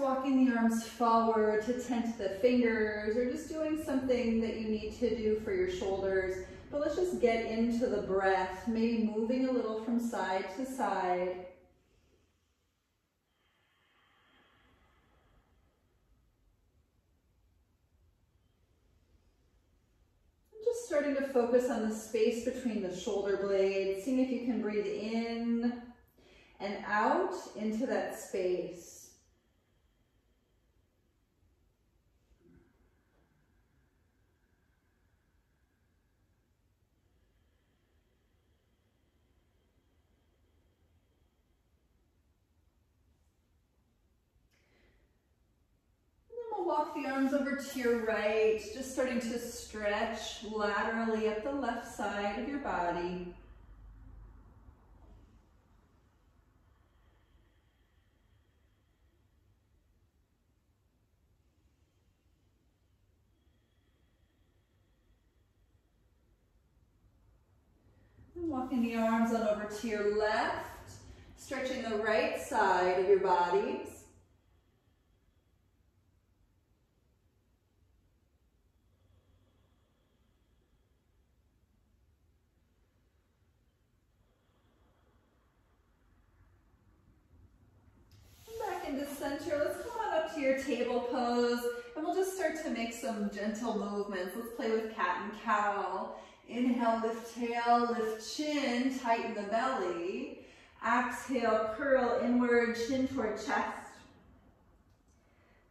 walking the arms forward to tent the fingers or just doing something that you need to do for your shoulders. But let's just get into the breath, maybe moving a little from side to side. just starting to focus on the space between the shoulder blades, seeing if you can breathe in and out into that space. walk the arms over to your right, just starting to stretch laterally up the left side of your body. walking the arms on over to your left, stretching the right side of your body. back into center. Let's come on up to your table pose and we'll just start to make some gentle movements. Let's play with cat and cow. Inhale, lift tail, lift chin, tighten the belly. Exhale, curl inward, chin toward chest.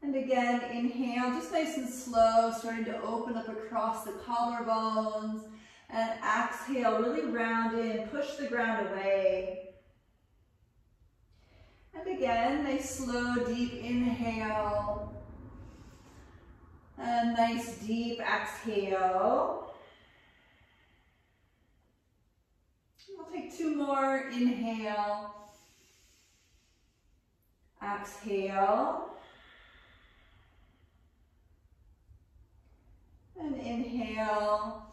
And again, inhale, just nice and slow, starting to open up across the collarbones. And exhale, really round in, push the ground away. And again, nice slow, deep inhale. And nice deep exhale. We'll take two more. Inhale. Exhale. And inhale.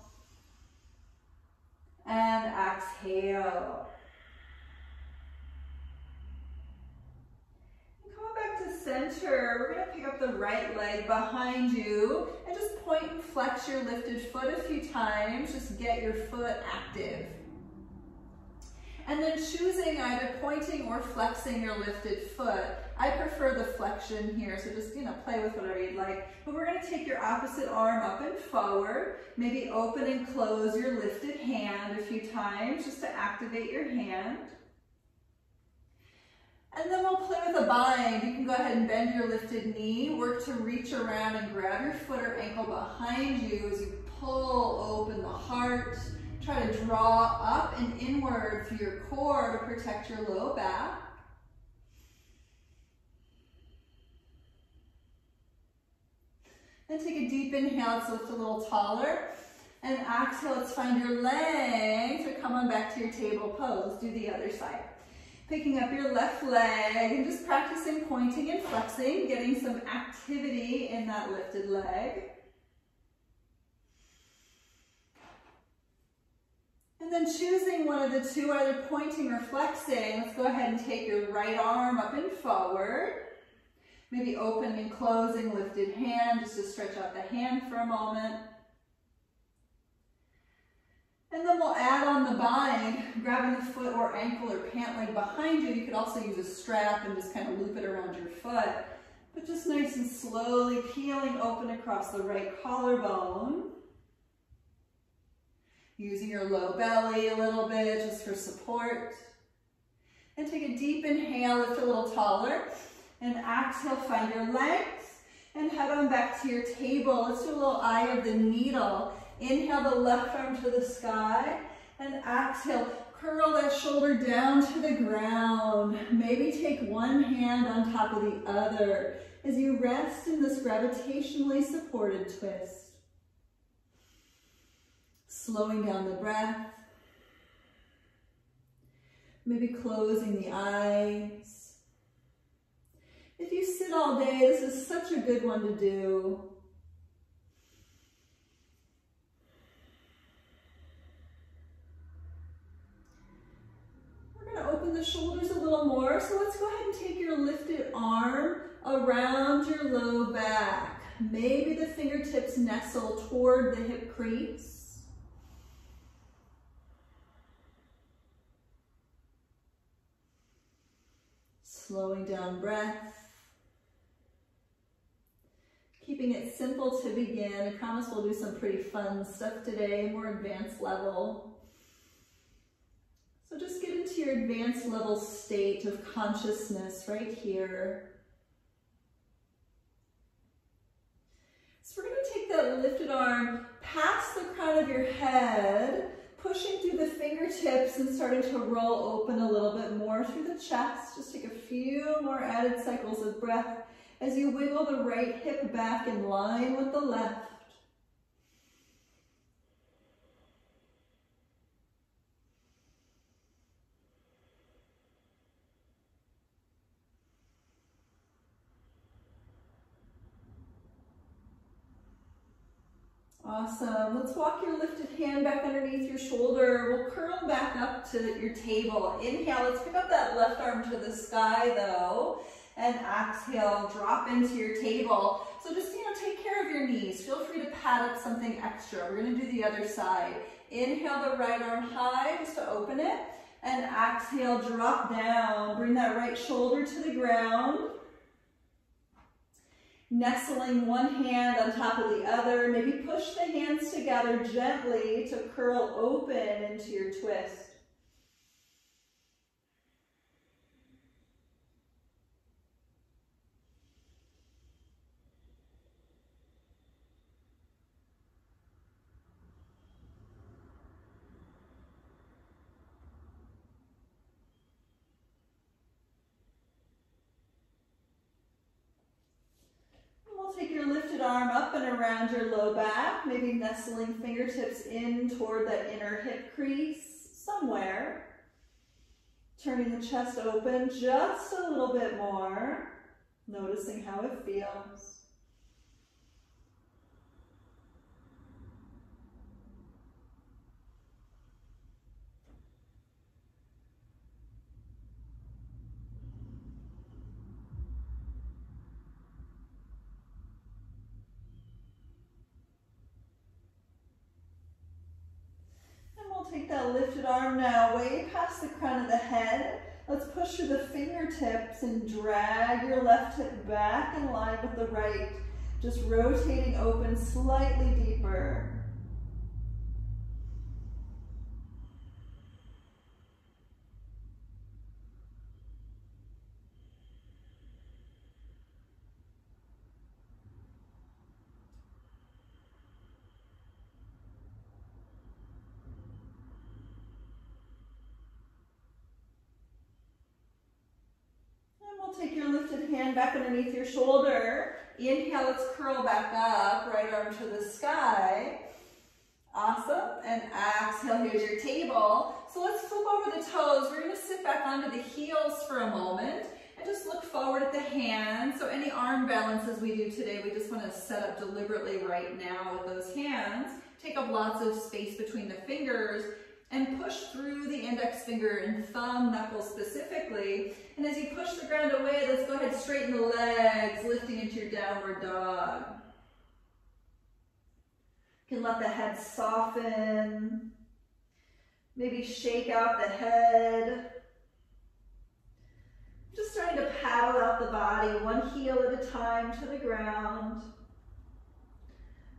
And exhale. And come back to center. We're to pick up the right leg behind you and just point and flex your lifted foot a few times. Just get your foot active. And then choosing either pointing or flexing your lifted foot. I prefer the flexion here, so just, you know, play with whatever you'd like. But we're gonna take your opposite arm up and forward, maybe open and close your lifted hand a few times just to activate your hand. And then we'll play with a bind. You can go ahead and bend your lifted knee, work to reach around and grab your foot or ankle behind you as you pull open the heart, Try to draw up and inward through your core to protect your low back. And take a deep inhale, let's lift a little taller. And exhale, let's find your legs to come on back to your table pose. Do the other side. Picking up your left leg and just practicing pointing and flexing, getting some activity in that lifted leg. And then choosing one of the two, either pointing or flexing, let's go ahead and take your right arm up and forward. Maybe opening and closing, lifted hand, just to stretch out the hand for a moment. And then we'll add on the bind, grabbing the foot or ankle or pant leg behind you. You could also use a strap and just kind of loop it around your foot. But just nice and slowly peeling open across the right collarbone. Using your low belly a little bit just for support. And take a deep inhale, lift a little taller. And exhale, find your legs. And head on back to your table. Let's do a little eye of the needle. Inhale the left arm to the sky. And exhale, curl that shoulder down to the ground. Maybe take one hand on top of the other as you rest in this gravitationally supported twist slowing down the breath, maybe closing the eyes. If you sit all day, this is such a good one to do. We're going to open the shoulders a little more. So let's go ahead and take your lifted arm around your low back. Maybe the fingertips nestle toward the hip crease. Slowing down breath. Keeping it simple to begin. I promise we'll do some pretty fun stuff today, more advanced level. So just get into your advanced level state of consciousness right here. So we're going to take that lifted arm past the crown of your head, pushing through the fingertips and starting to roll open a little bit more through the chest. Just take a few more added cycles of breath as you wiggle the right hip back in line with the left. Awesome. Let's walk your lifted hand back underneath your shoulder. We'll curl back up to your table. Inhale, let's pick up that left arm to the sky though. And exhale, drop into your table. So just, you know, take care of your knees. Feel free to pad up something extra. We're gonna do the other side. Inhale the right arm high just to open it. And exhale, drop down. Bring that right shoulder to the ground nestling one hand on top of the other. Maybe push the hands together gently to curl open into your twist. Arm up and around your low back, maybe nestling fingertips in toward that inner hip crease somewhere. Turning the chest open just a little bit more, noticing how it feels. take that lifted now way past the crown of the head. Let's push through the fingertips and drag your left hip back in line with the right. Just rotating open slightly deeper. take your lifted hand back underneath your shoulder. Inhale, let's curl back up, right arm to the sky. Awesome. And exhale, here's your table. So let's flip over the toes. We're gonna sit back onto the heels for a moment and just look forward at the hands. So any arm balances we do today, we just wanna set up deliberately right now with those hands. Take up lots of space between the fingers and push through the index finger and thumb knuckle specifically. And as you push the ground away, let's go ahead straighten the legs, lifting into your downward dog. You can let the head soften. Maybe shake out the head. Just starting to paddle out the body, one heel at a time to the ground.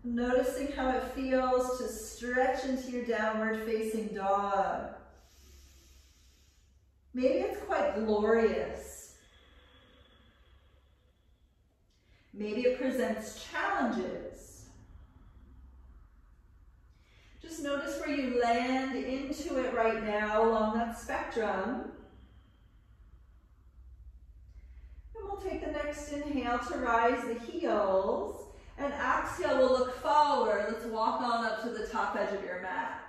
Noticing how it feels to stretch into your downward facing dog. Maybe it's quite glorious. Maybe it presents challenges. Just notice where you land into it right now along that spectrum. And we'll take the next inhale to rise the heels. And exhale, we'll look forward. Let's walk on up to the top edge of your mat.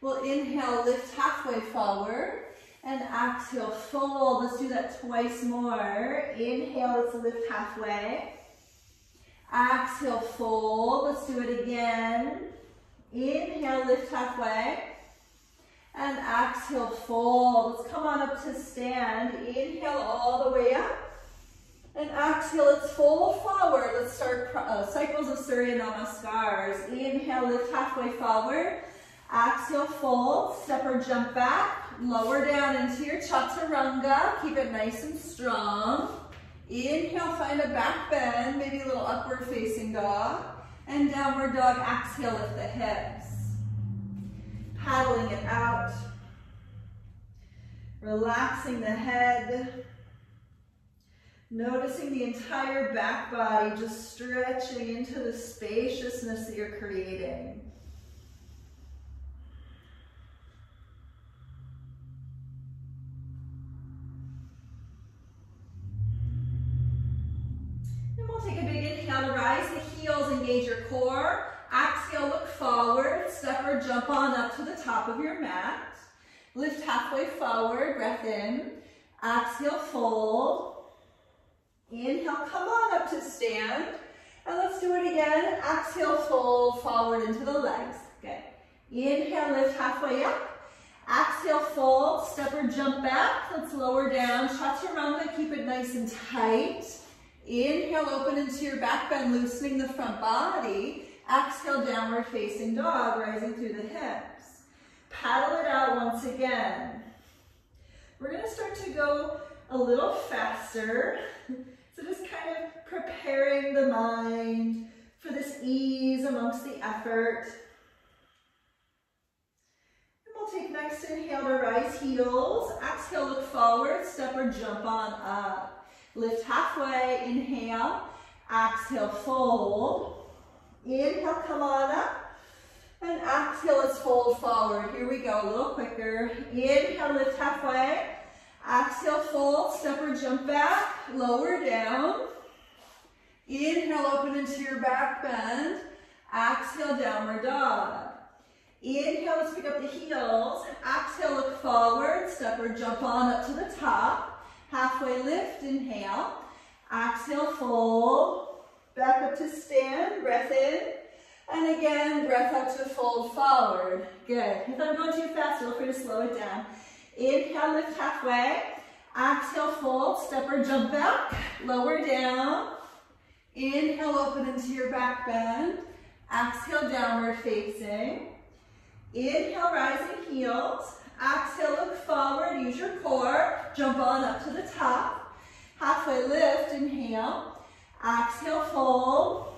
We'll inhale, lift halfway forward. And exhale, fold. Let's do that twice more. Inhale, let's lift halfway. Exhale, fold. Let's do it again. Inhale, lift halfway. And exhale, fold. Let's come on up to stand. Inhale all the way up. And exhale, it's full forward. Let's start uh, cycles of Surya Namaskars. Inhale, lift halfway forward. Exhale, fold, step or jump back. Lower down into your chaturanga. Keep it nice and strong. Inhale, find a back bend, maybe a little upward facing dog. And downward dog, exhale, lift the hips. Paddling it out. Relaxing the head. Noticing the entire back body just stretching into the spaciousness that you're creating. And we'll take a big inhale to rise the heels, engage your core. Exhale, look forward, step or jump on up to the top of your mat. Lift halfway forward, breath in. Exhale, fold. Inhale, come on up to stand. And let's do it again. Exhale, fold forward into the legs. Good. Inhale, lift halfway up. Exhale, fold, step or jump back. Let's lower down. Chaturanga, keep it nice and tight. Inhale, open into your back bend, loosening the front body. Exhale, downward facing dog, rising through the hips. Paddle it out once again. We're gonna start to go a little faster. So just kind of preparing the mind for this ease amongst the effort. And we'll take next inhale to rise heels. Exhale, look forward, step or jump on up. Lift halfway, inhale. Exhale, fold. Inhale, come on up. And exhale, let's fold forward. Here we go, a little quicker. Inhale, lift halfway. Exhale, fold, step or jump back, lower down. Inhale, open into your back bend. Exhale, downward dog. Inhale, let's pick up the heels. Exhale, look forward, step or jump on up to the top. Halfway lift, inhale. Exhale, fold. Back up to stand, breath in. And again, breath out to fold forward. Good. If I'm going too fast, feel free to slow it down. Inhale, lift halfway. Exhale, fold, step or jump back. Lower down. Inhale, open into your back bend. Exhale, downward facing. Inhale, rising heels. Exhale, look forward, use your core. Jump on up to the top. Halfway lift, inhale. Exhale, fold.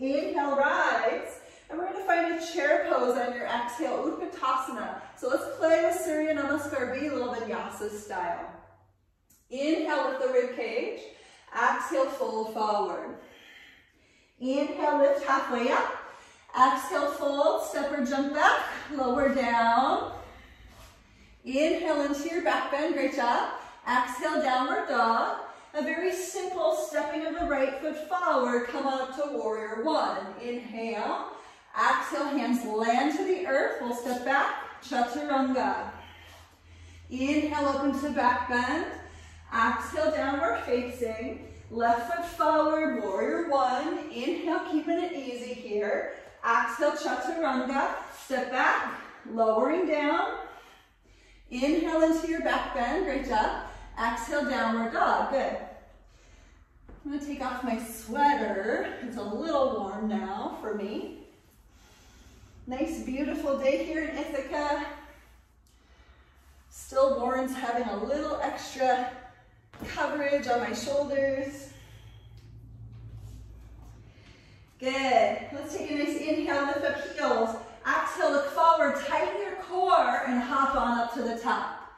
Inhale, rise. And we're gonna find a chair pose on your exhale, Utkatasana. So let's play with Surya Namaskar, be a little vinyasa style. Inhale with the rib cage. Exhale, fold forward. Inhale, lift halfway up. Exhale, fold, step or jump back, lower down. Inhale into your back bend, great job. Exhale, downward dog. A very simple stepping of the right foot forward. Come up to warrior one. Inhale. Exhale, hands land to the earth. We'll step back, chaturanga. Inhale, open to back bend. Exhale, downward facing. Left foot forward, warrior one. Inhale, keeping it easy here. Exhale, chaturanga. Step back, lowering down. Inhale into your back bend, great job. Exhale, downward dog, good. I'm gonna take off my sweater. It's a little warm now for me. Nice, beautiful day here in Ithaca. Stillborn's having a little extra coverage on my shoulders. Good. Let's take a nice inhale, lift up heels. Exhale, look forward, tighten your core, and hop on up to the top.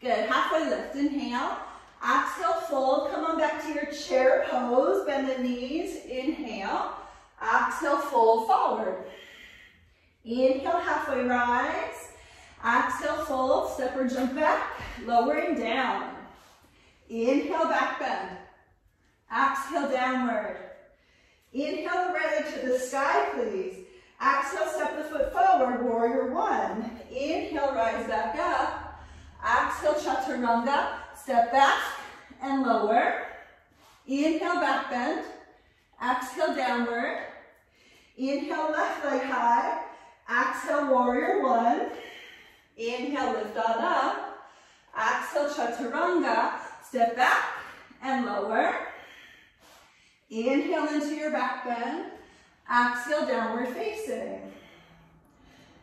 Good. Halfway lift. Inhale. Exhale, fold. Come on back to your chair pose. Bend the knees. Inhale. Exhale, fold forward. Inhale, halfway rise. Exhale, fold, step or jump back, lowering down. Inhale, back bend. Exhale, downward. Inhale, right leg to the sky, please. Exhale, step the foot forward, warrior one. Inhale, rise back up. Exhale, chaturanga, step back and lower. Inhale, back bend. Exhale, downward. Inhale, left leg high. Exhale, warrior one. Inhale, lift on up. Exhale, chaturanga. Step back and lower. Inhale into your back bend. Exhale, downward facing.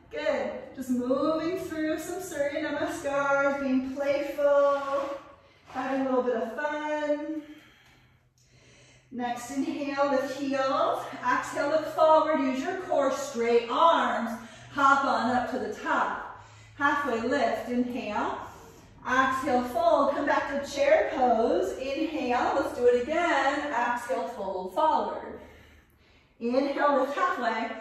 Good. Just moving through some Surya Namaskars, being playful, having a little bit of fun. Next, inhale, lift heels. Exhale, look forward. Use your core, straight arms. Hop on up to the top. Halfway lift, inhale. Exhale, fold. Come back to chair pose. Inhale, let's do it again. Exhale, fold forward. Inhale, lift halfway.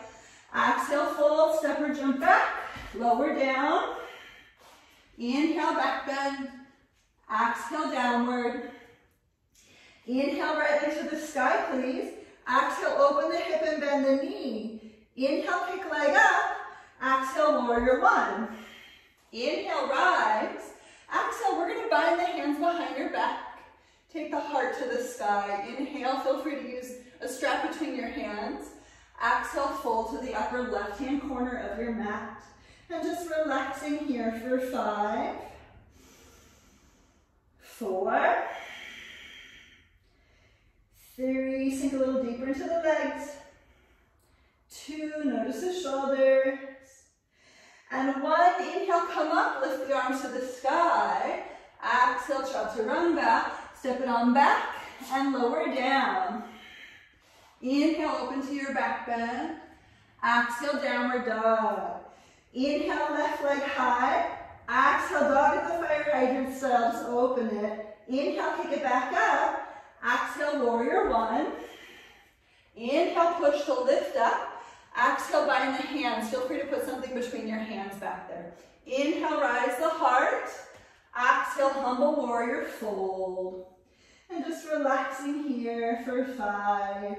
Exhale, fold, step or jump back. Lower down. Inhale, back bend. Exhale, downward. Inhale, right leg to the sky, please. Exhale, open the hip and bend the knee. Inhale, kick leg up. Exhale, warrior one. Inhale, rise. Exhale, we're gonna bind the hands behind your back. Take the heart to the sky. Inhale, feel free to use a strap between your hands. Exhale, fold to the upper left-hand corner of your mat. And just relaxing here for five, four, three, sink a little deeper into the legs, two, notice the shoulders, and one, inhale, come up, lift the arms to the sky, exhale, chaturanga, step it on back, and lower down. Inhale, open to your back bend. Exhale, downward dog. Inhale, left leg high. Exhale, dog at the fire hydrant style, just open it. Inhale, kick it back up. Exhale, warrior one. Inhale, push to lift up. Exhale, bind the hands. Feel free to put something between your hands back there. Inhale, rise the heart. Exhale, humble warrior, fold. And just relaxing here for five,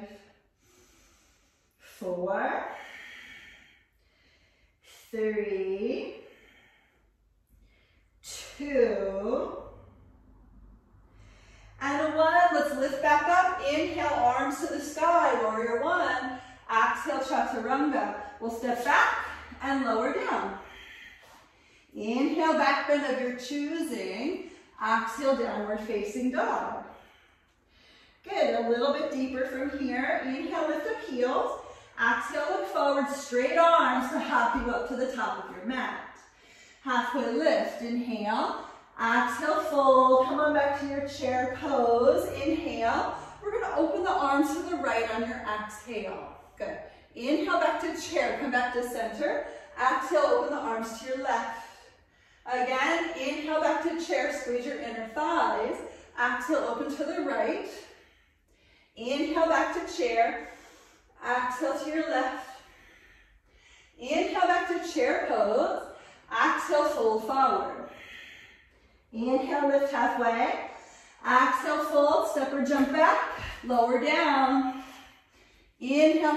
four, three, two, and one. Let's lift back up. Inhale, arms to the sky, warrior one. Exhale, chaturanga. We'll step back and lower down. Inhale, back bend of your choosing. Exhale, downward facing dog. Good, a little bit deeper from here. Inhale, lift up heels. Exhale, look forward, straight arms to hop you up to the top of your mat. Halfway lift, inhale. Exhale, fold, come on back to your chair pose. Inhale. We're gonna open the arms to the right on your exhale. Good. Inhale back to chair, come back to center. Exhale, open the arms to your left. Again, inhale back to chair, squeeze your inner thighs. Exhale, open to the right. Inhale back to chair. Exhale to your left. Inhale back to chair pose. Exhale, fold forward. Inhale, lift halfway. Exhale, fold, step or jump back. Lower down.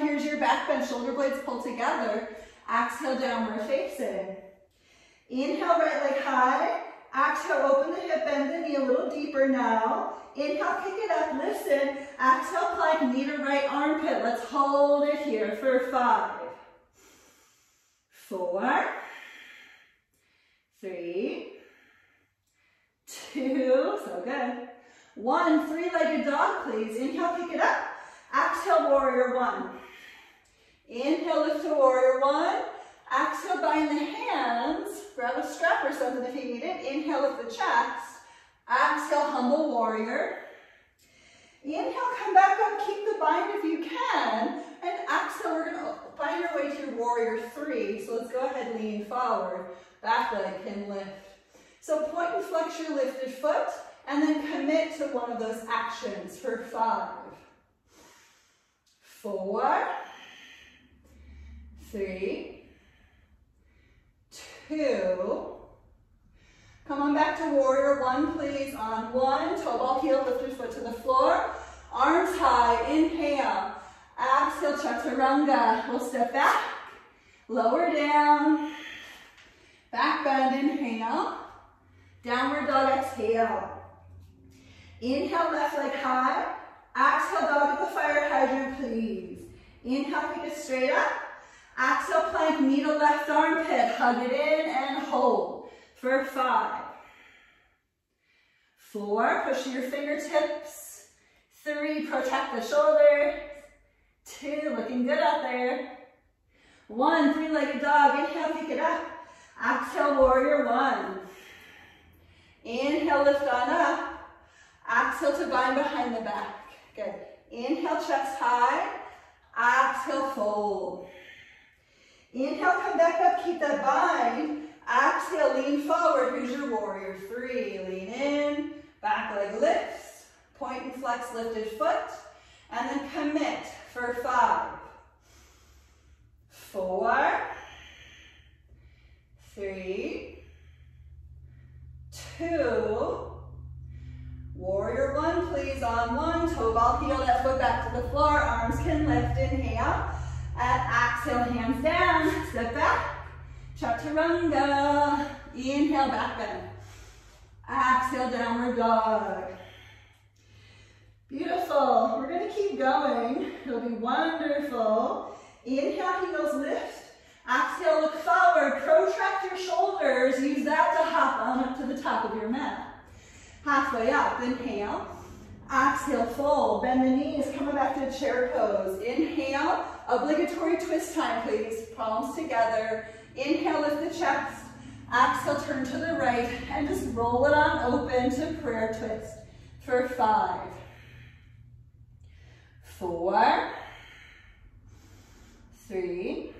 Here's your back bend. Shoulder blades pull together. Exhale, downward facing. Inhale, right leg high. Exhale, open the hip, bend the knee a little deeper now. Inhale, kick it up, listen. Exhale, plank, knee to right armpit. Let's hold it here for five, four, three, two, so good. One, three-legged dog, please. Inhale, pick it up. Exhale, warrior one. Inhale, to warrior one. Exhale, bind the hands. Grab a strap or something if you need it. Inhale, lift the chest. Exhale, humble warrior. Inhale, come back up, keep the bind if you can. And exhale, we're gonna find our way to warrior three. So let's go ahead, and lean forward. Back leg can lift. So point and flex your lifted foot, and then commit to one of those actions for five, four, three, two, Come on back to warrior one, please. On one, toe ball heel, lift your foot to the floor. Arms high, inhale. Exhale, chaturanga. We'll step back, lower down. Back bend, inhale. Downward dog, exhale. Inhale, left leg high. Exhale, dog at the fire hydrant, please. Inhale, kick it straight up. Exhale, plank, to left armpit. Hug it in and hold for five, four, push your fingertips, Three, protect the shoulder, Two, looking good out there. One, three-legged dog. Inhale, pick it up. Exhale, warrior one. Inhale, lift on up. Exhale to bind behind the back. Good. Inhale, chest high. Exhale, fold. Inhale, come back up, keep that bind. Exhale, lean forward. Here's your warrior? Three. Lean in, back leg lifts. Point and flex lifted foot. And then commit for five, four, three, two, warrior one, please, on one, toe ball, heel that foot back to the floor, arms can lift, inhale, exhale, hands down, step back, chaturanga, inhale, back bend, exhale, downward dog, Beautiful. We're going to keep going. It'll be wonderful. Inhale, heels lift. Exhale, look forward. Protract your shoulders. Use that to hop on up to the top of your mat. Halfway up. Inhale. Exhale, fold. Bend the knees. Coming back to chair pose. Inhale. Obligatory twist time, please. Palms together. Inhale, lift the chest. Exhale, turn to the right. And just roll it on open to prayer twist for five four, three,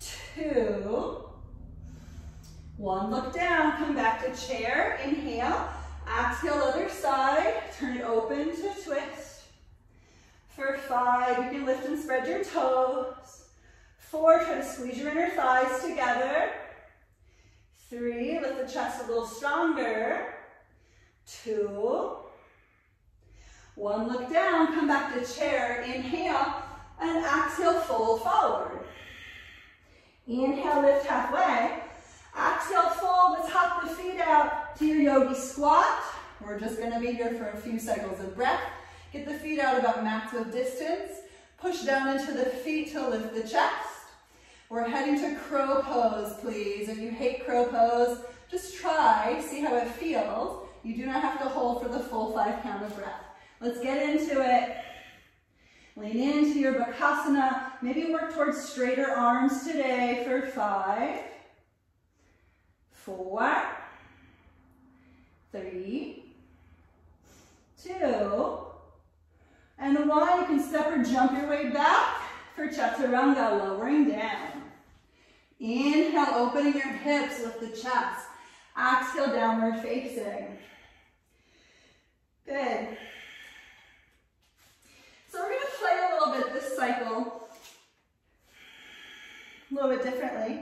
two, one. Look down, come back to chair, inhale, exhale, other side, turn it open to twist. For five, you can lift and spread your toes. Four, try to squeeze your inner thighs together. Three, lift the chest a little stronger. Two, one, look down, come back to chair, inhale, and exhale, fold forward. Inhale, lift halfway. Exhale, fold, let's hop the feet out to your yogi squat. We're just gonna be here for a few cycles of breath. Get the feet out about max distance. Push down into the feet to lift the chest. We're heading to crow pose, please. If you hate crow pose, just try, see how it feels. You do not have to hold for the full five count of breath. Let's get into it. Lean into your Bakasana. Maybe work towards straighter arms today for five, four, three, two, and one. You can step or jump your way back for Chaturanga, lowering down. Inhale, opening your hips, lift the chest. Exhale, downward facing. Good. So we're to play a little bit this cycle a little bit differently.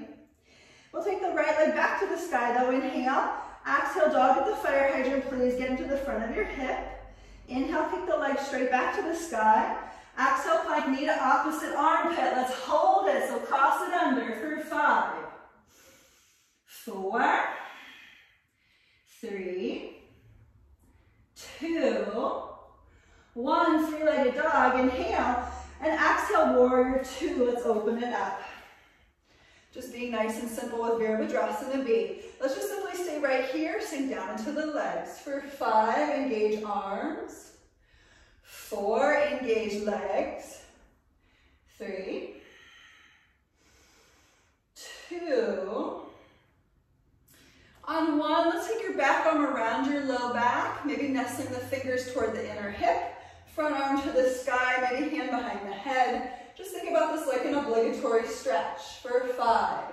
We'll take the right leg back to the sky though. Inhale. Exhale, dog at the fire hydrant, please. Get into the front of your hip. Inhale, kick the leg straight back to the sky. Exhale, plank knee to opposite armpit. Let's hold it. So cross it under for five, four, three, two, one, three-legged dog, inhale, and exhale, warrior two. Let's open it up. Just being nice and simple with Virabhadrasana B. Let's just simply stay right here, sink down into the legs. For five, engage arms. Four, engage legs. Three. Two. On one, let's take your back arm around your low back, maybe nestling the fingers toward the inner hip. Front arm to the sky, maybe hand behind the head. Just think about this like an obligatory stretch for five,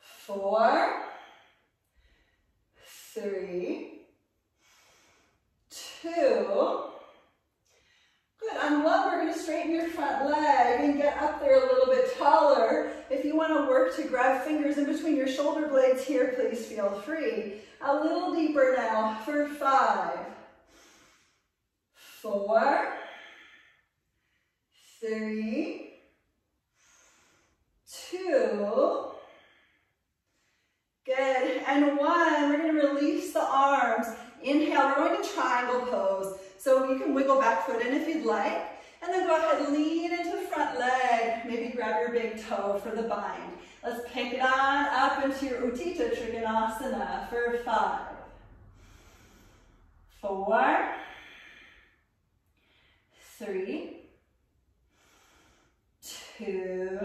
four, three, two. Good, on one, we're gonna straighten your front leg and get up there a little bit taller. If you wanna work to grab fingers in between your shoulder blades here, please feel free. A little deeper now for five, four, three, two, good, and one. We're gonna release the arms. Inhale, we're going to triangle pose. So you can wiggle back foot in if you'd like. And then go ahead, lean into the front leg. Maybe grab your big toe for the bind. Let's pick it on up into your Utthita Trikonasana for five, four, three, two.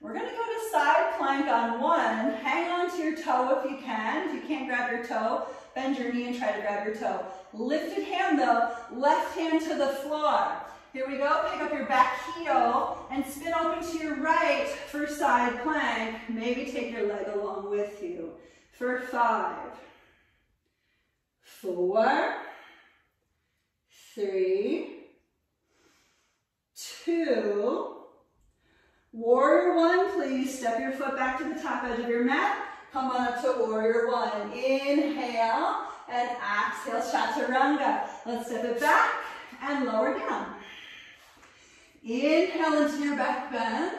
We're gonna go to side plank on one. Hang on to your toe if you can. If you can't grab your toe, bend your knee and try to grab your toe. Lifted hand though, left hand to the floor. Here we go, pick up your back heel and spin open to your right for side plank. Maybe take your leg along with you for five, four, three, two, warrior one, please step your foot back to the top edge of your mat. Come on up to warrior one. Inhale and exhale, chaturanga. Let's step it back and lower down. Inhale into your back bend.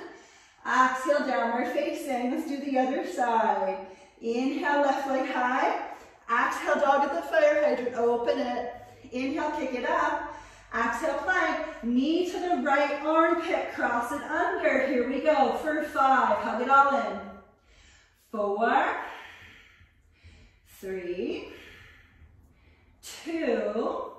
Exhale, downward facing. Let's do the other side. Inhale, left leg high. Exhale, dog at the fire hydrant. Open it. Inhale, kick it up. Exhale, plank. Knee to the right armpit. Cross it under. Here we go for five. Hug it all in. Four. Three. Two.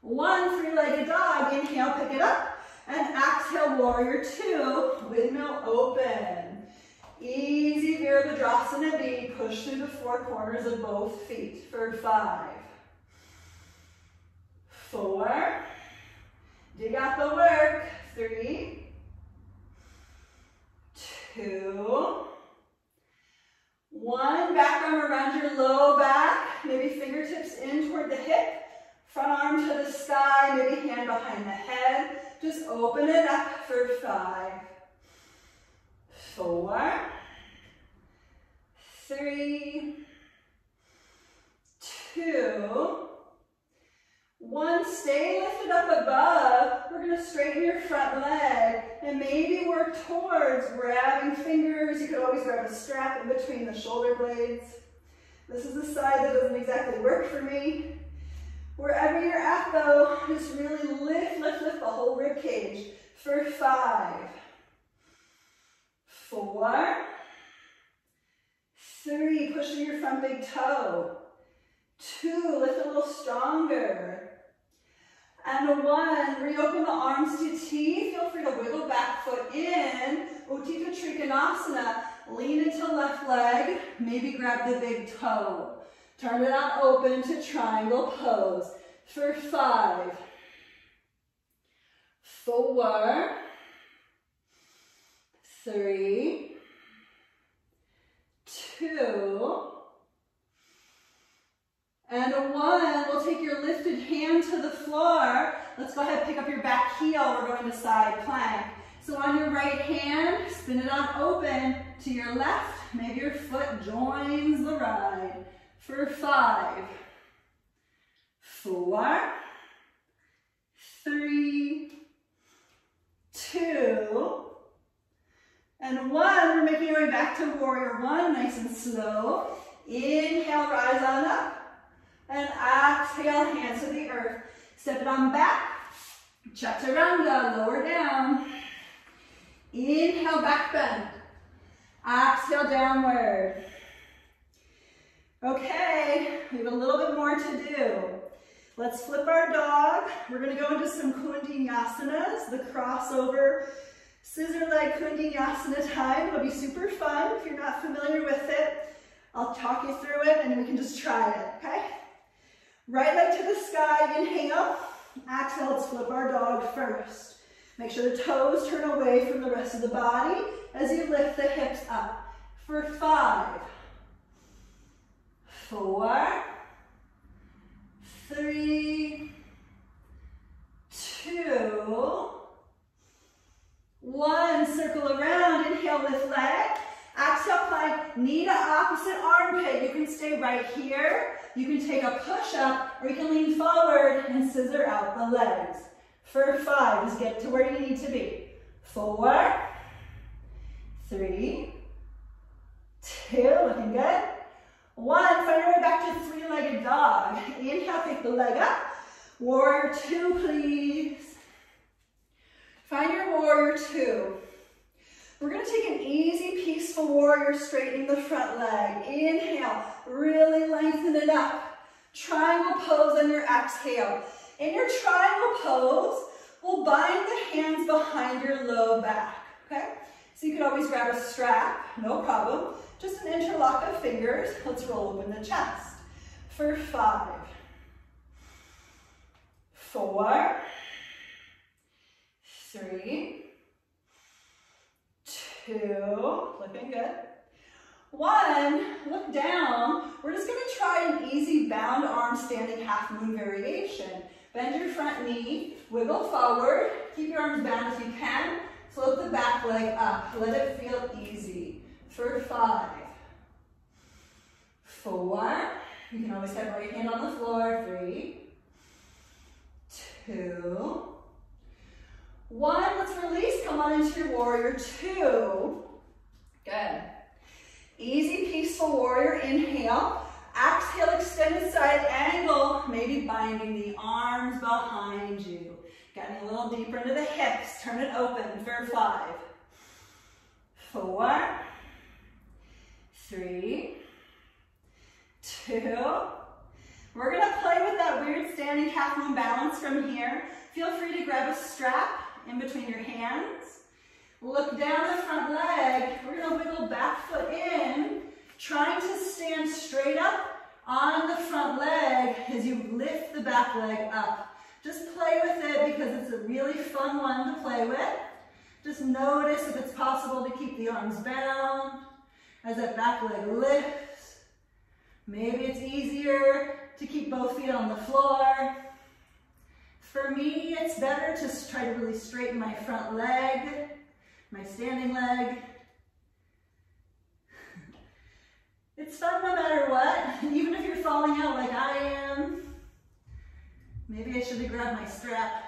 One. Three-legged dog. Inhale, pick it up. And exhale, warrior two, windmill open. Easy Virabhadrasana B, push through the four corners of both feet for five, four, dig out the work, three, two, one, back arm around your low back, maybe fingertips in toward the hip, front arm to the sky, maybe hand behind the head, just open it up for five, four, three, two, one. Stay lifted up above. We're going to straighten your front leg and maybe work towards grabbing fingers. You could always grab a strap in between the shoulder blades. This is the side that doesn't exactly work for me. Wherever you're at though, just really lift, lift, lift the whole rib cage for five, four, three, pushing your front big toe, two, lift a little stronger, and one, reopen the arms to T, feel free to wiggle back foot in, Utthita Trikonasana, lean into left leg, maybe grab the big toe. Turn it out open to triangle pose. For five, four, three, two, and a one. We'll take your lifted hand to the floor. Let's go ahead and pick up your back heel. We're going to side plank. So on your right hand, spin it on open to your left. Maybe your foot joins the ride for five, four, three, two, and one. We're making our way back to warrior one, nice and slow. Inhale, rise on up. And exhale, hands to the earth. Step it on back. Chaturanga, lower down. Inhale, back bend. Exhale, downward. Okay, we have a little bit more to do. Let's flip our dog. We're gonna go into some Kundinyasanas, the crossover scissor leg Kundinasana time. It'll be super fun if you're not familiar with it. I'll talk you through it and we can just try it, okay? Right leg to the sky, inhale. Exhale, let's flip our dog first. Make sure the toes turn away from the rest of the body as you lift the hips up. For five, four, three, two, one. Circle around, inhale, lift leg. Exhale, plank, knee to opposite armpit. You can stay right here. You can take a push-up, or you can lean forward and scissor out the legs. For five, just get to where you need to be. Four, three, two, looking good. One, find your way back to three-legged dog. Inhale, pick the leg up. Warrior two, please. Find your warrior two. We're gonna take an easy, peaceful warrior, straightening the front leg. Inhale, Triangle pose on your exhale. In your triangle pose, we'll bind the hands behind your low back, okay? So you can always grab a strap, no problem. Just an interlock of fingers. Let's roll open the chest. For five, four, three, two, looking good. One, look down. We're just gonna try an easy bound arm standing half moon variation. Bend your front knee, wiggle forward, keep your arms bound if you can, float the back leg up, let it feel easy. For five, four, you can always have right hand on the floor, three, two, one, let's release, come on into your warrior two. Good. Easy, peaceful warrior, inhale. Exhale, extended side angle, maybe binding the arms behind you. Getting a little deeper into the hips, turn it open for five, four, three, two. We're gonna play with that weird standing half moon balance from here. Feel free to grab a strap in between your hands. Look down the front leg. We're gonna wiggle back foot in, trying to stand straight up on the front leg as you lift the back leg up. Just play with it because it's a really fun one to play with. Just notice if it's possible to keep the arms bound as that back leg lifts. Maybe it's easier to keep both feet on the floor. For me, it's better to try to really straighten my front leg, my standing leg. It's fun no matter what, even if you're falling out like I am. Maybe I should have grabbed my strap.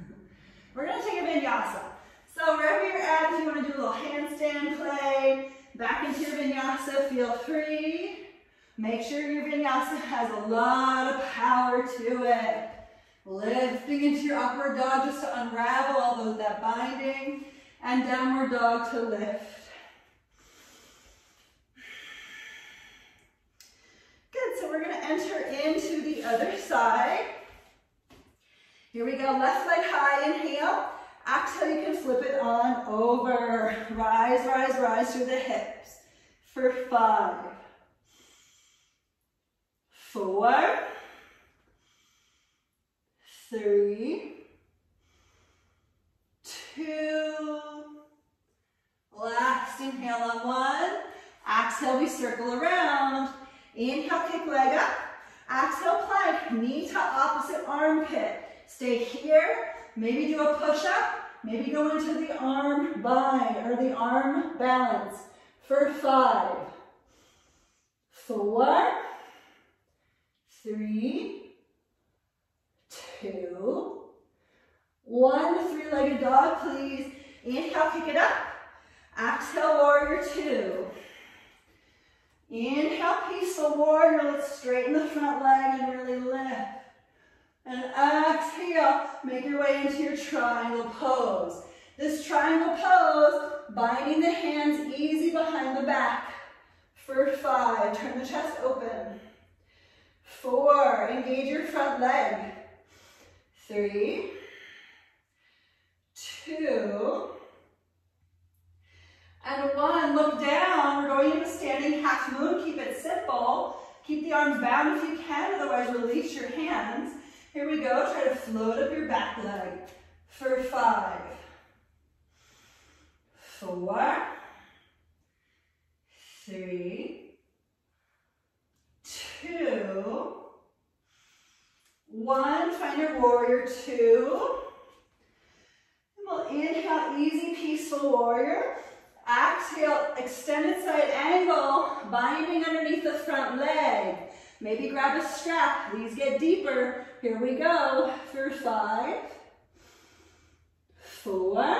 We're gonna take a vinyasa. So wherever you're at, if you wanna do a little handstand play, back into your vinyasa, feel free. Make sure your vinyasa has a lot of power to it. Lifting into your upward dog just to unravel all those, that binding, and downward dog to lift. Good, so we're gonna enter into the other side. Here we go, left leg high, inhale. Exhale, you can flip it on over. Rise, rise, rise through the hips for five, four, three, two, last inhale on one, exhale, we circle around, inhale, kick leg up, exhale, plank, knee to opposite armpit, stay here, maybe do a push-up, maybe go into the arm bind, or the arm balance, for five, four, three, two, one. Three-legged dog, please. Inhale, kick it up. Exhale, warrior two. Inhale, peaceful warrior. Let's straighten the front leg and really lift. And exhale, make your way into your triangle pose. This triangle pose, binding the hands easy behind the back. For five, turn the chest open. Four, engage your front leg. Three, two, and one. Look down. We're going into standing half moon. Keep it simple. Keep the arms bound if you can, otherwise release your hands. Here we go. Try to float up your back leg for five, four, three, two, one. Find your warrior two. And we'll inhale, easy, peaceful warrior. Exhale, extended side angle, binding underneath the front leg. Maybe grab a strap. Please get deeper. Here we go for five, four,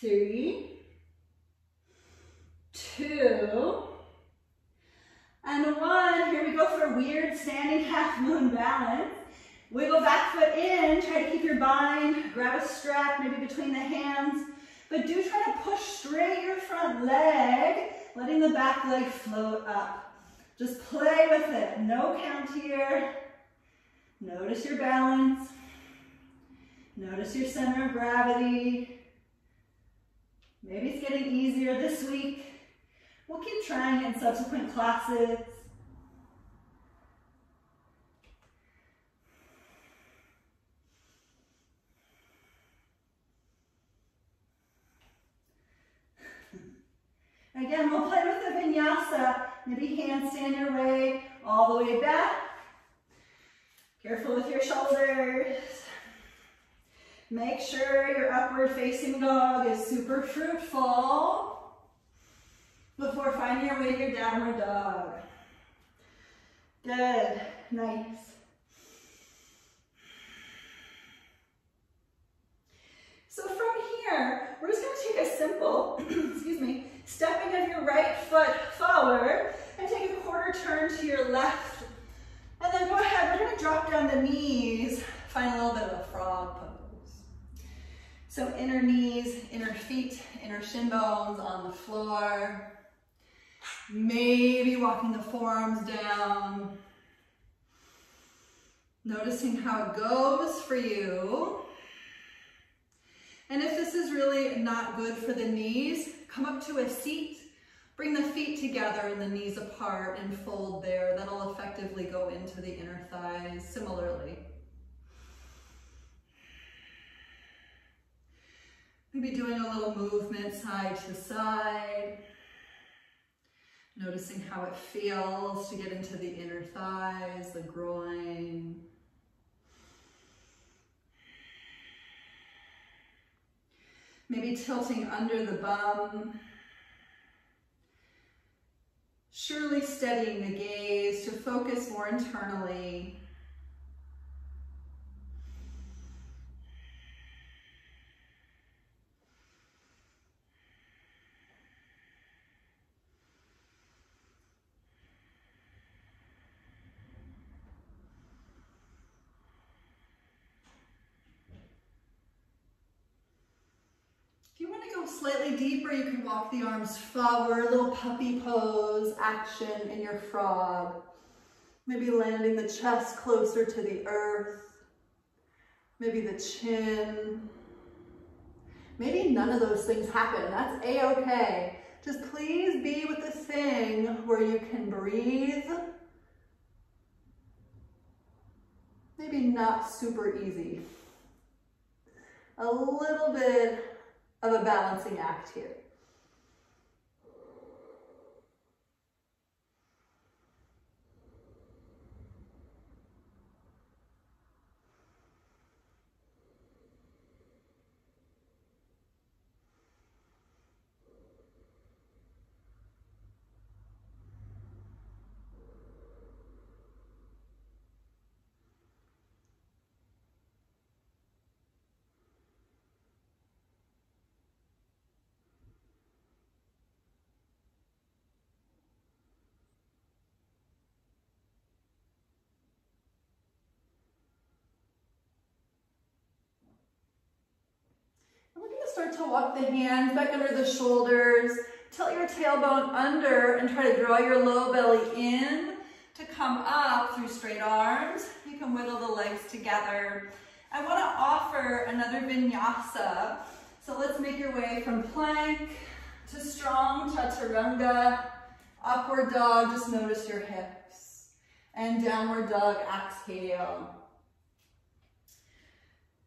three, two, and one. Here we go for a weird standing half moon balance. Wiggle back foot in, try to keep your bind, grab a strap maybe between the hands, but do try to push straight your front leg letting the back leg float up. Just play with it. No count here. Notice your balance. Notice your center of gravity. Maybe it's getting easier this week. We'll keep trying in subsequent classes. Again, we'll play with the vinyasa. Maybe handstand your way all the way back. Careful with your shoulders. Make sure your upward facing dog is super fruitful before finding your way to your downward dog. Good, nice. So from here, we're just gonna take a simple, excuse me, stepping of your right foot forward and take a quarter turn to your left. And then go ahead, we're gonna drop down the knees, find a little bit of a frog pose. So inner knees, inner feet, inner shin bones on the floor. Maybe walking the forearms down. Noticing how it goes for you. And if this is really not good for the knees, come up to a seat, bring the feet together and the knees apart and fold there. That'll effectively go into the inner thighs similarly. Maybe doing a little movement side to side. Noticing how it feels to get into the inner thighs, the groin. Maybe tilting under the bum. Surely steadying the gaze to focus more internally. Slightly deeper, you can walk the arms forward, little puppy pose, action in your frog. Maybe landing the chest closer to the earth. Maybe the chin. Maybe none of those things happen. That's a-okay. Just please be with the thing where you can breathe. Maybe not super easy. A little bit of a balancing act here. Start to walk the hands back under the shoulders. Tilt your tailbone under and try to draw your low belly in to come up through straight arms. You can whittle the legs together. I want to offer another vinyasa. So let's make your way from plank to strong chaturanga, upward dog, just notice your hips, and downward dog, exhale.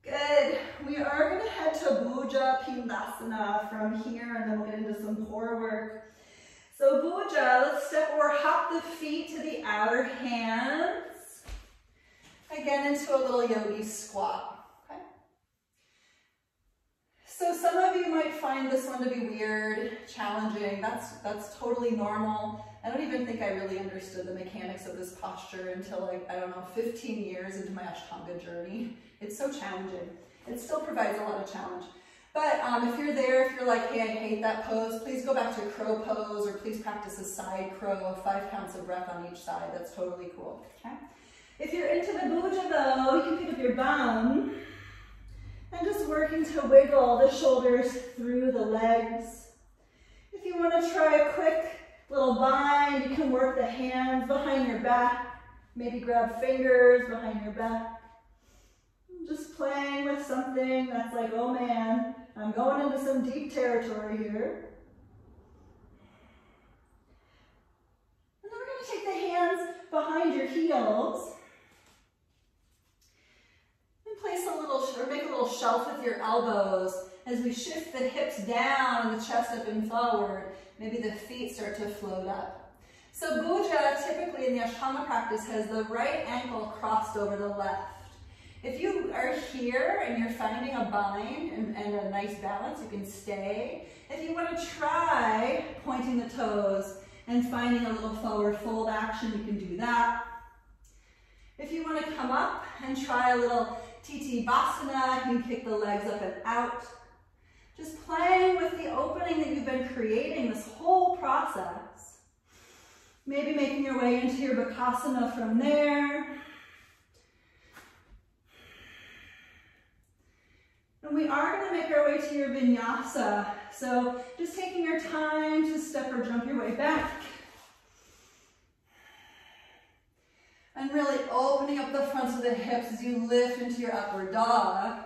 Good. We are going to head to Bhujapidasana from here, and then we'll get into some core work. So Bhuja, let's step or hop the feet to the outer hands. Again, into a little yogi squat. Okay. So some of you might find this one to be weird, challenging. That's, that's totally normal. I don't even think I really understood the mechanics of this posture until like, I don't know, 15 years into my Ashtanga journey. It's so challenging. It still provides a lot of challenge. But um, if you're there, if you're like, hey, I hate that pose, please go back to crow pose or please practice a side crow, five counts of breath on each side. That's totally cool, okay? If you're into the bhuja though, you can pick up your bum and just working to wiggle the shoulders through the legs. If you want to try a quick little bind. You can work the hands behind your back. Maybe grab fingers behind your back. Just playing with something that's like, oh man, I'm going into some deep territory here. And then we're going to take the hands behind your heels and place a little, or make a little shelf with your elbows as we shift the hips down and the chest up and forward. Maybe the feet start to float up. So Bhuja, typically in the Ashtanga practice, has the right ankle crossed over the left. If you are here and you're finding a bind and, and a nice balance, you can stay. If you want to try pointing the toes and finding a little forward fold action, you can do that. If you want to come up and try a little Tittibhasana, you can kick the legs up and out. Just playing with the opening that you've been creating this whole process. Maybe making your way into your Bakasana from there. And we are going to make our way to your vinyasa. So just taking your time to step or jump your way back. And really opening up the fronts of the hips as you lift into your upward dog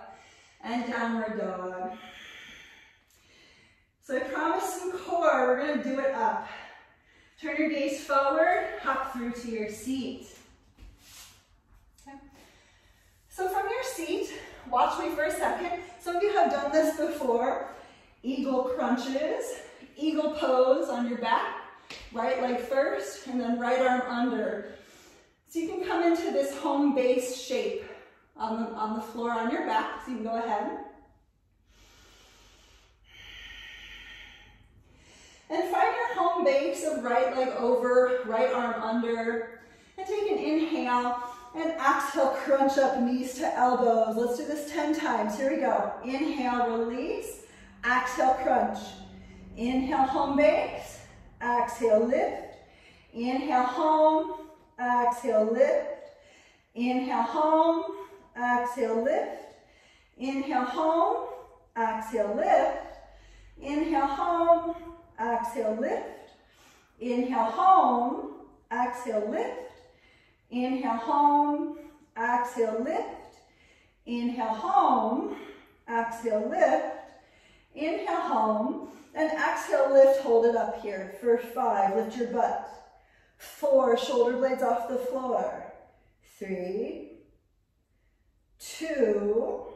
and downward dog. So I promise some core, we're gonna do it up. Turn your gaze forward, hop through to your seat. Okay. So from your seat, watch me for a second. Some of you have done this before. Eagle crunches, eagle pose on your back, right leg first, and then right arm under. So you can come into this home base shape on the, on the floor on your back, so you can go ahead. And find your home base of right leg over, right arm under. And take an inhale and exhale, crunch up knees to elbows. Let's do this 10 times. Here we go. Inhale, release. Exhale, crunch. Inhale, home base. Exhale, lift. Inhale, home. Exhale, lift. Inhale, home. Exhale, lift. Inhale, home. Exhale, lift. Inhale, home. Exhale, lift. Inhale, home. Exhale, lift. Inhale, home. Exhale, lift. Inhale, home. Exhale, lift. Inhale, home. And exhale, lift. Hold it up here for five. Lift your butt. Four, shoulder blades off the floor. Three, two,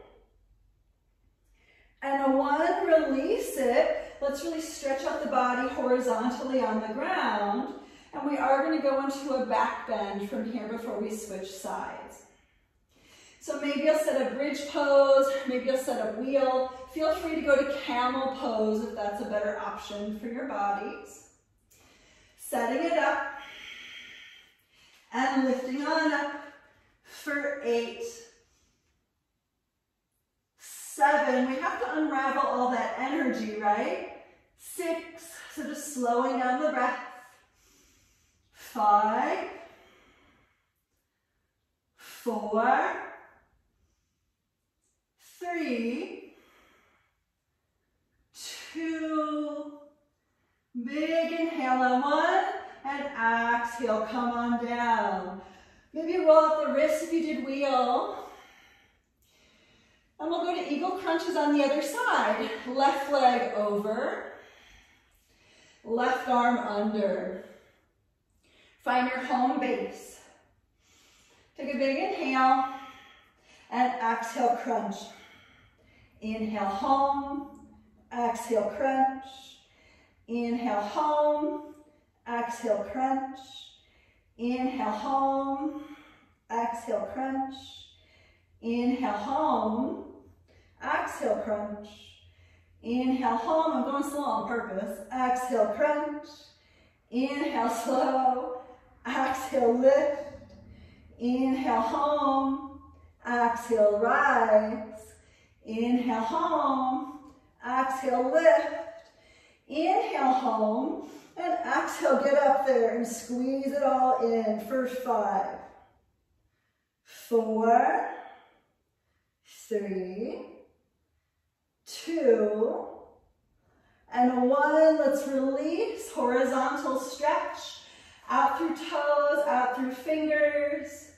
and one, release it. Let's really stretch out the body horizontally on the ground. And we are gonna go into a back bend from here before we switch sides. So maybe you'll set a bridge pose, maybe you'll set a wheel. Feel free to go to camel pose if that's a better option for your bodies. Setting it up and lifting on up for eight, seven. We have to unravel all that energy, right? Six, so just slowing down the breath. Five, four, three, two, big inhale on one, and exhale, come on down. Maybe roll out the wrists if you did wheel. And we'll go to eagle crunches on the other side. Left leg over, left arm under. Find your home base. Take a big inhale and exhale, crunch. Inhale, home, exhale, crunch. Inhale, home, exhale, crunch. Inhale, home, exhale, crunch. Inhale, home, exhale, crunch. Inhale, home, I'm going slow on purpose. Exhale, crunch. Inhale, slow. Exhale, lift. Inhale, home. Exhale, rise. Inhale, home. Exhale, lift. Inhale, home. And exhale, get up there and squeeze it all in First five, four, three, two, and one. Let's release, horizontal stretch. Out through toes, out through fingers.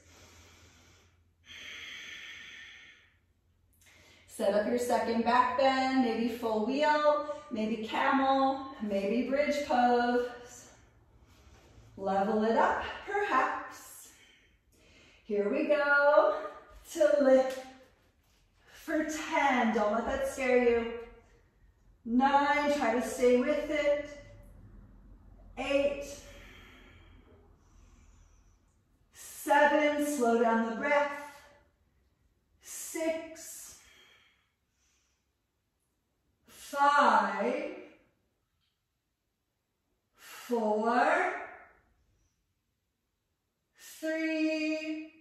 Set up your second back bend, maybe full wheel, maybe camel, maybe bridge pose. Level it up, perhaps. Here we go to lift for 10. Don't let that scare you. Nine, try to stay with it. Eight. Seven, slow down the breath. Six. Five. Four. Three.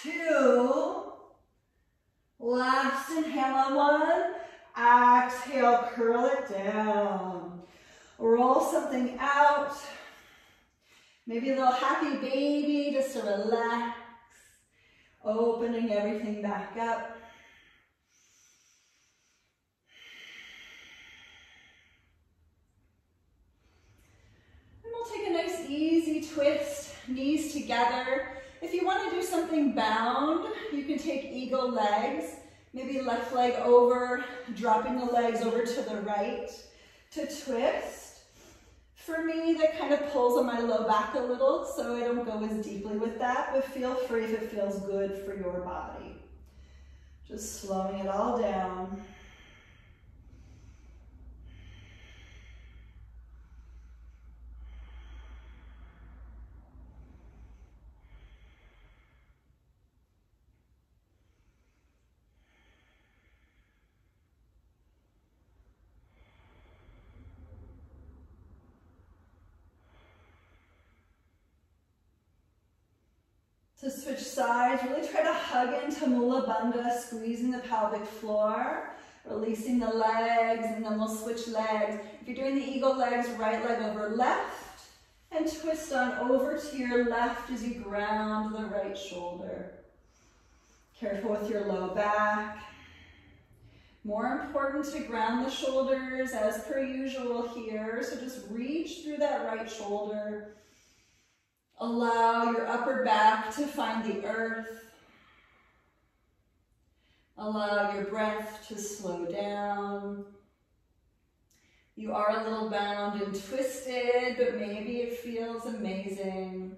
Two. Last inhale on one. Exhale, curl it down. Roll something out. Maybe a little happy baby just to relax. Opening everything back up. And we'll take a nice easy twist, knees together. If you want to do something bound, you can take eagle legs, maybe left leg over, dropping the legs over to the right to twist. For me, that kind of pulls on my low back a little, so I don't go as deeply with that, but feel free if it feels good for your body. Just slowing it all down. To switch sides, really try to hug into Mula Bandha, squeezing the pelvic floor, releasing the legs, and then we'll switch legs. If you're doing the eagle legs, right leg over left, and twist on over to your left as you ground the right shoulder. Careful with your low back. More important to ground the shoulders as per usual here. So just reach through that right shoulder Allow your upper back to find the earth. Allow your breath to slow down. You are a little bound and twisted, but maybe it feels amazing.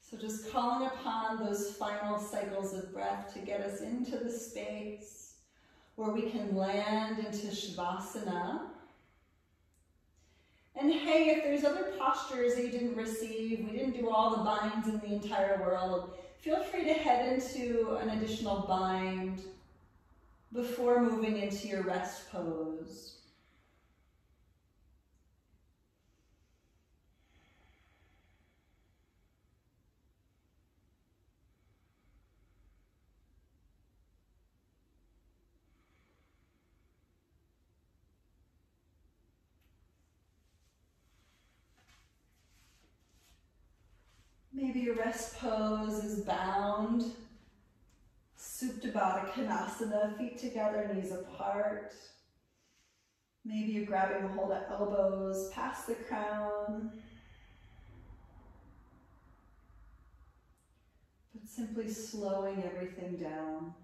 So just calling upon those final cycles of breath to get us into the space where we can land into Shavasana. And hey, if there's other postures that you didn't receive, we didn't do all the binds in the entire world, feel free to head into an additional bind before moving into your rest pose. Rest pose is bound. Supta Baddha Konasana, feet together, knees apart. Maybe you're grabbing a hold of elbows past the crown. But simply slowing everything down.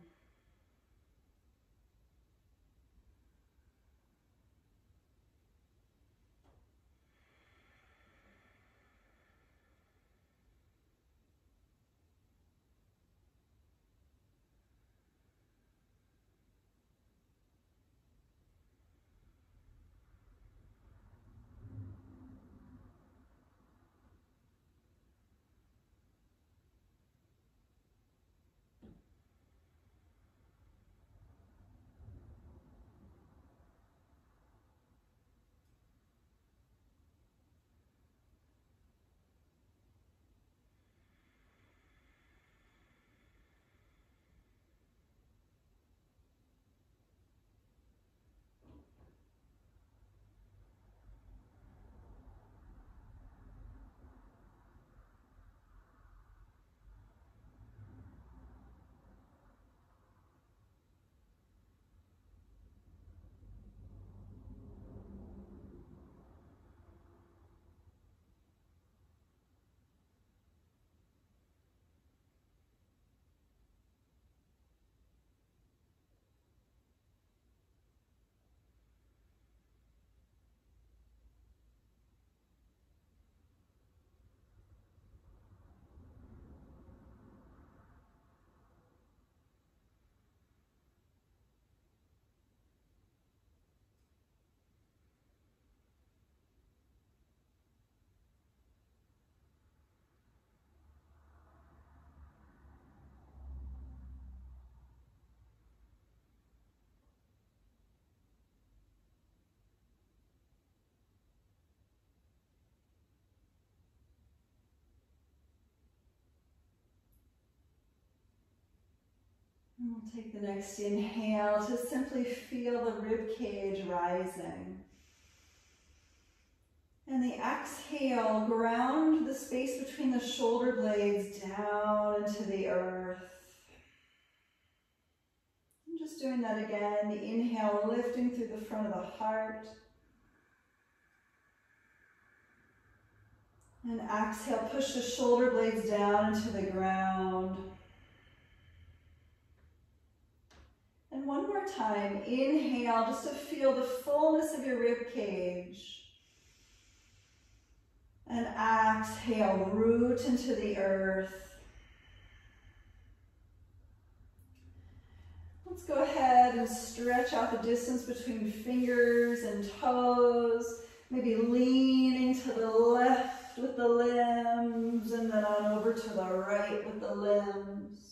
We'll take the next inhale to simply feel the rib cage rising. And the exhale, ground the space between the shoulder blades down into the earth. And just doing that again, the inhale lifting through the front of the heart. And exhale, push the shoulder blades down into the ground. And one more time, inhale just to feel the fullness of your rib cage. And exhale, root into the earth. Let's go ahead and stretch out the distance between fingers and toes. Maybe leaning to the left with the limbs and then on over to the right with the limbs.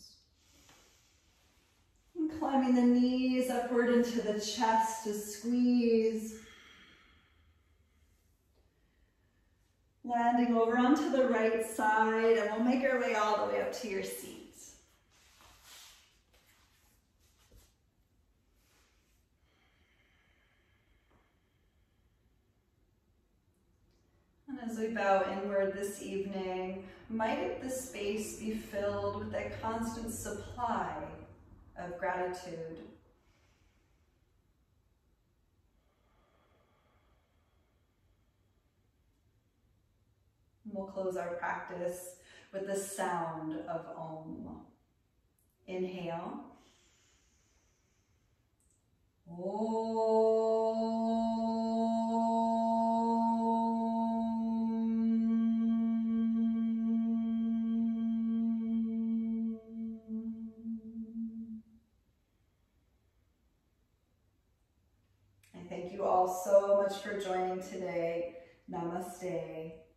Climbing the knees upward into the chest to squeeze. Landing over onto the right side and we'll make our way all the way up to your seat. And as we bow inward this evening, might the space be filled with a constant supply of gratitude. We'll close our practice with the sound of Om. Inhale. I much for joining today. Namaste.